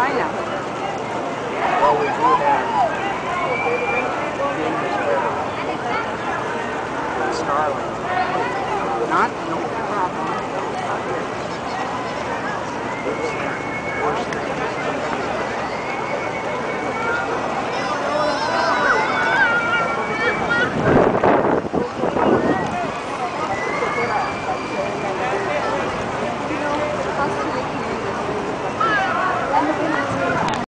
China? Well, we do have English sparrow. Not? No.